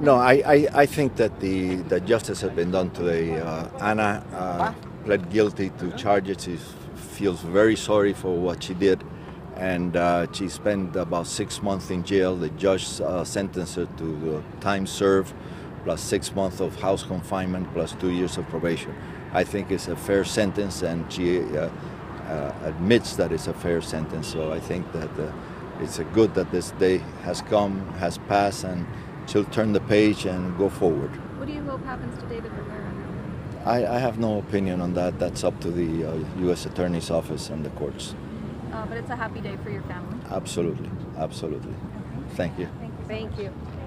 No, I, I, I think that the that justice has been done today. Uh, Ana uh, pled guilty to charges. She feels very sorry for what she did, and uh, she spent about six months in jail. The judge uh, sentenced her to the time served, plus six months of house confinement, plus two years of probation. I think it's a fair sentence, and she uh, uh, admits that it's a fair sentence. So I think that uh, it's a good that this day has come, has passed, and she'll turn the page and go forward. What do you hope happens to David Rivera? I, I have no opinion on that. That's up to the uh, U.S. Attorney's Office and the courts. Uh, but it's a happy day for your family. Absolutely, absolutely. Thank you. Thank you. so Thank you.